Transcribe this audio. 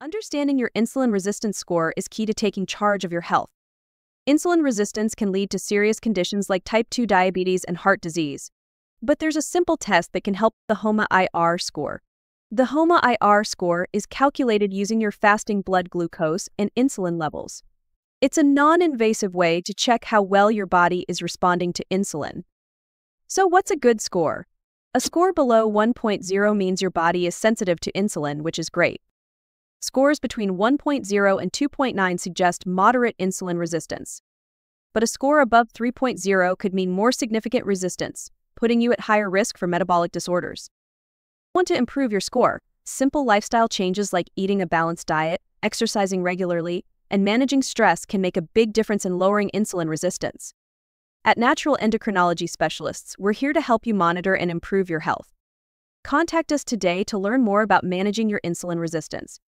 Understanding your insulin resistance score is key to taking charge of your health. Insulin resistance can lead to serious conditions like type 2 diabetes and heart disease. But there's a simple test that can help the HOMA IR score. The HOMA IR score is calculated using your fasting blood glucose and insulin levels. It's a non invasive way to check how well your body is responding to insulin. So, what's a good score? A score below 1.0 means your body is sensitive to insulin, which is great. Scores between 1.0 and 2.9 suggest moderate insulin resistance. But a score above 3.0 could mean more significant resistance, putting you at higher risk for metabolic disorders. Want to improve your score? Simple lifestyle changes like eating a balanced diet, exercising regularly, and managing stress can make a big difference in lowering insulin resistance. At Natural Endocrinology Specialists, we're here to help you monitor and improve your health. Contact us today to learn more about managing your insulin resistance.